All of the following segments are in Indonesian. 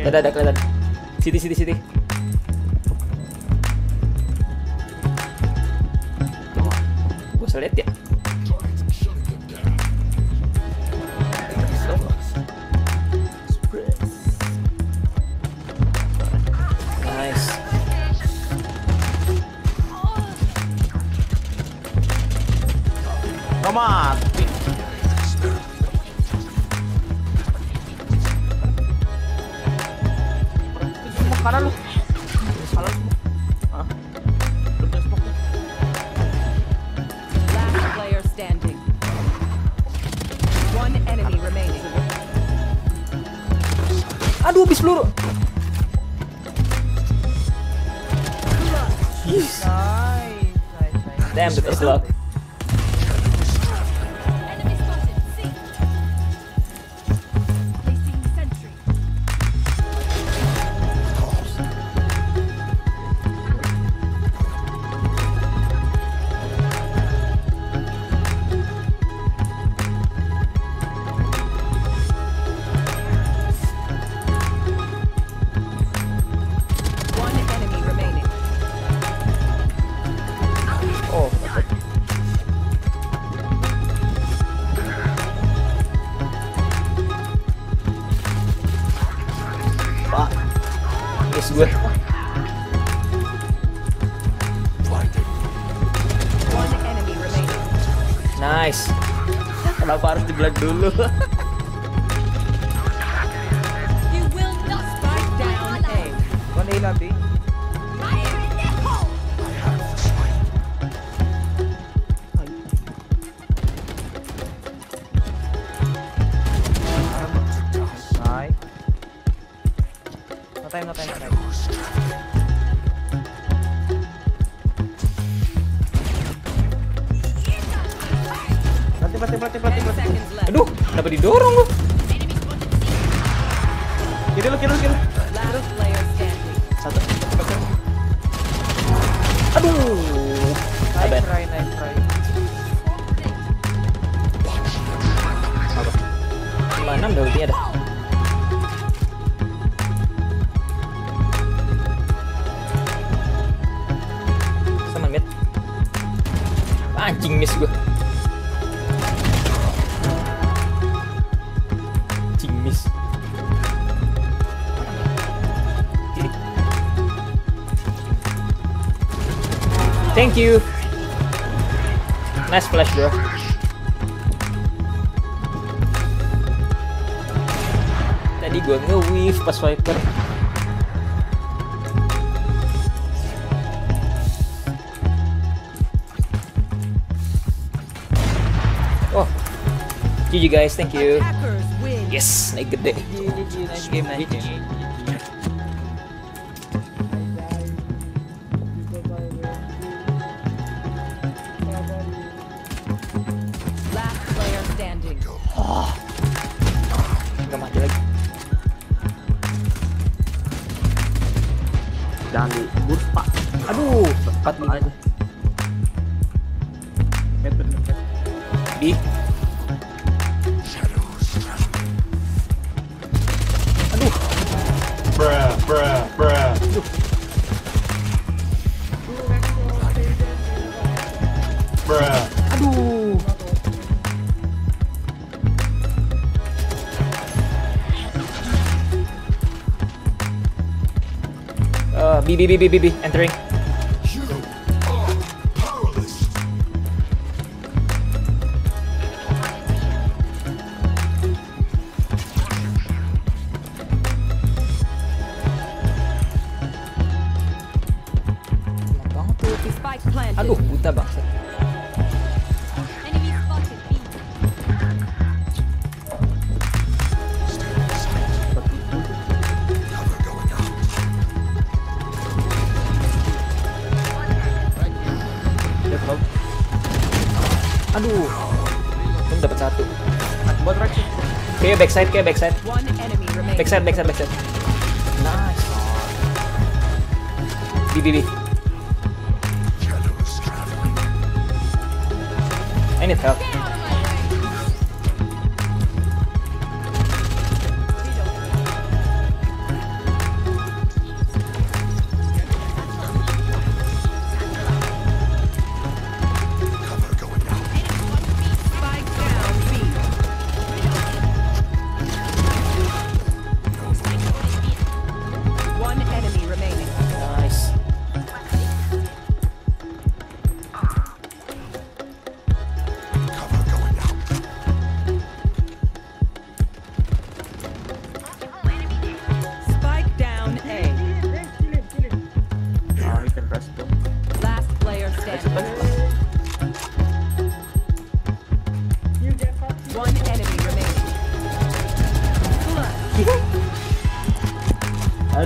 Mednya. Ada ada kelihatan. City city city. Gue lihat ya. Nice. Nggak kanan lu. Semua. Ah. Lu punya smoke nih. Last player standing. One enemy remaining. Aduh, habis peluru. Nice, Yes. nice, nice. Damn, that was luck. Nice. Kenapa harus dibelah dulu? You will not Spike down A. One A lobby. Fire in the hole. Nice. No time, no time, no time. Aduh, kenapa didorong lu? Kiri lu, kiri lu, kiri lu. Satu. Aduh. Nice Abet. try, nice try. Lima enam dah ultinya dah. Sama mid. Anjing miss gua. Thank you. Nice flash, bro. Tadi gua nge-weave pas Viper. Oh. GG guys, thank you. Yes, naik gede. GG, nice game, nice game. Aduh, sekat nih aja. Di. Aduh, Bruh, bruh, bruh. Bruh. aduh. Uh, B, B, B, B, B, B, entering. Buat right sih. Kayak backside, okay, backside. One enemy. Backside, backside, backside. Nice. B, B, B. Shadows need help.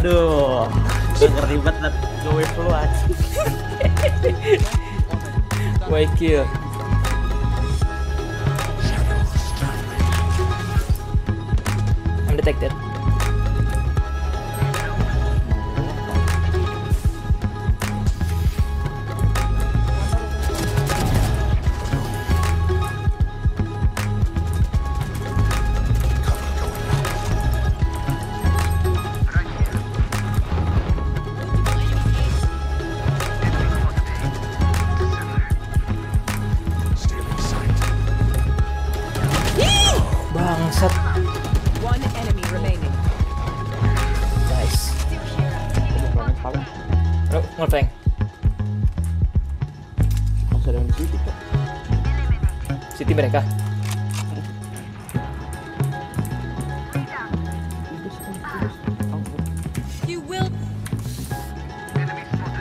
Aduh. Ngeri banget gue wave lu aja. Why kill? Undetected. Bangsat, Kok. City mereka. Tibus, tibus. Ampun. You will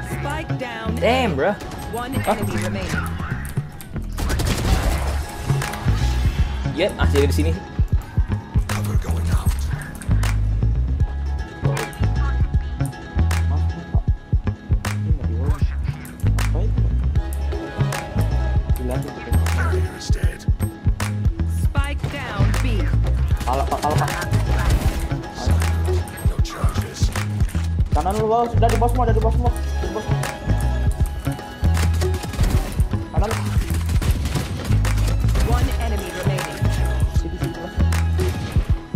Spike down. Damn, bro. One enemy remaining. Ya, masih ada di sini. Kalah, Pak, kalah, Pak. Kanan lu, bos. Udah di bos semua, bos semua. Di bos semua. Kanan lu. One enemy remaining. Sini, sini, bos.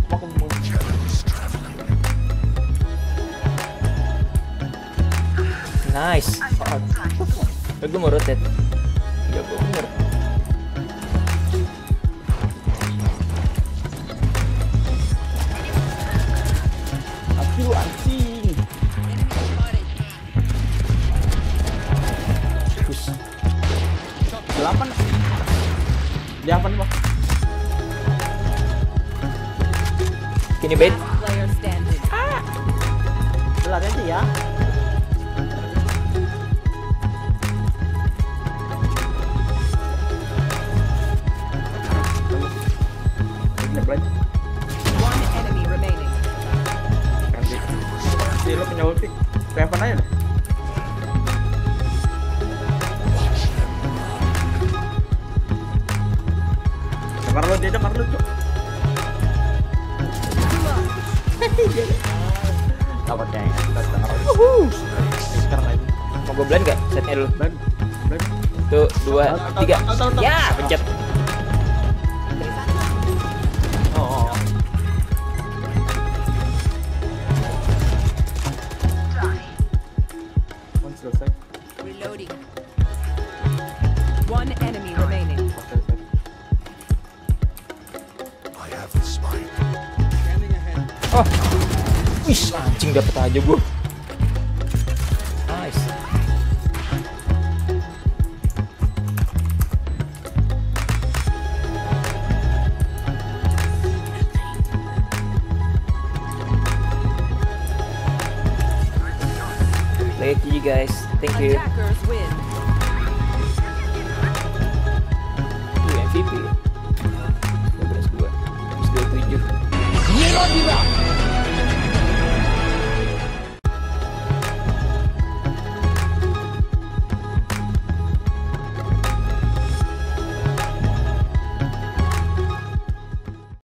Semua ke semua. Shadows traveling. Nice. Gue mau rotate. Delapan. Di apa nih, you bait? Standing. Lari aja ya. Dapat ya. Lagi. Mau gue blend gak? Setnya dulu. Dan, dan. Satu, dua, tiga. Ya, pencet. Wih, anjing dapet aja gue. Nice. To you guys. Thank you.